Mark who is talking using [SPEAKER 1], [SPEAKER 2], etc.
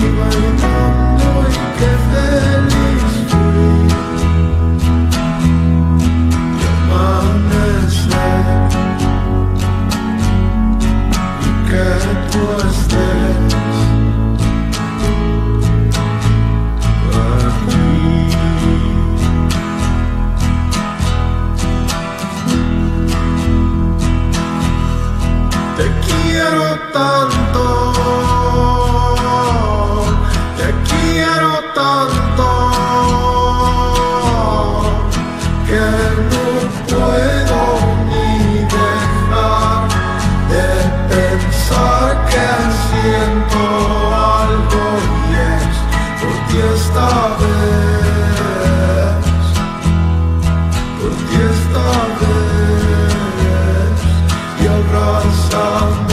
[SPEAKER 1] You. Abrázame.